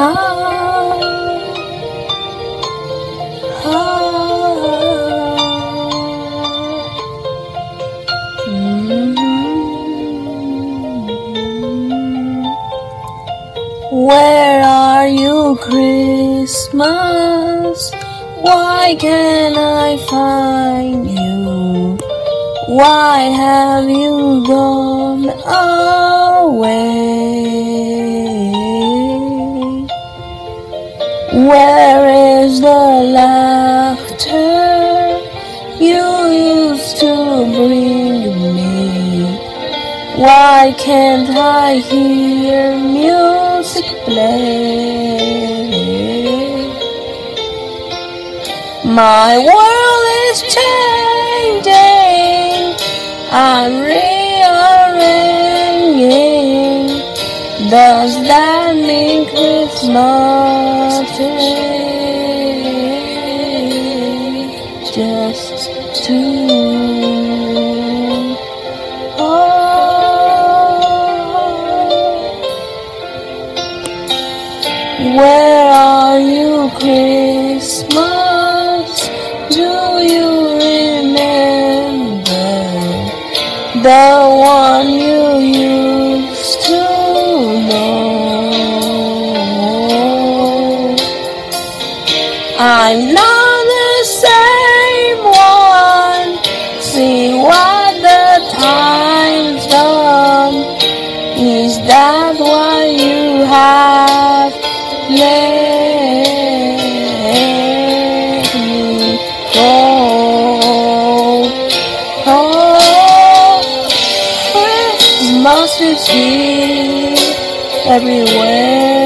Mm-hmm. Where are you, Christmas? Why can't I find you? Why have you gone away? Where is the laughter you used to bring me? Why can't I hear music play? My world is changing, I'm. Does that mean Christmas is just two? Oh. Where are you, Christmas? Do you remember the one you I'm not the same one. See what the time's done. Is that why you have let me go? Oh, Christmas is here everywhere.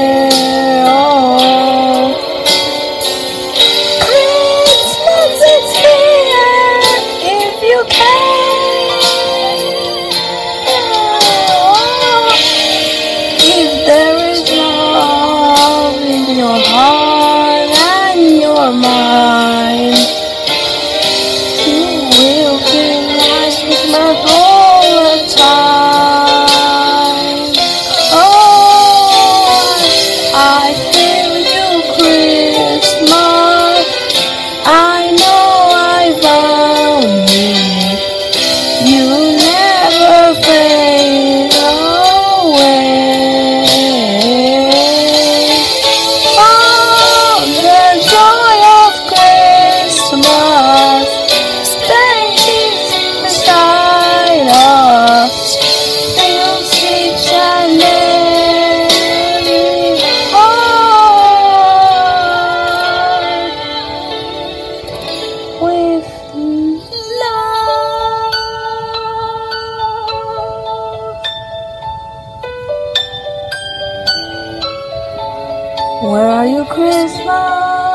Where are you, Christmas?